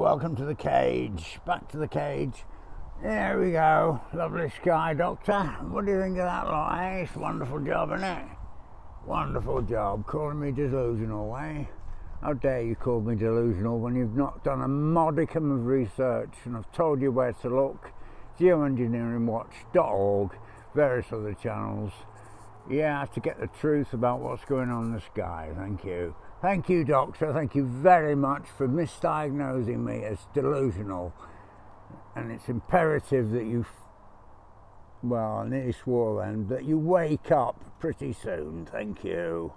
welcome to the cage. Back to the cage. There we go. Lovely sky, Doctor. What do you think of that a wonderful job, isn't it? Wonderful job. Calling me delusional, eh? How dare you call me delusional when you've not done a modicum of research and I've told you where to look. Geoengineeringwatch.org, various other channels. Yeah, to get the truth about what's going on in the sky. Thank you. Thank you, Doctor. Thank you very much for misdiagnosing me as delusional. And it's imperative that you, well, I nearly swore then, that you wake up pretty soon. Thank you.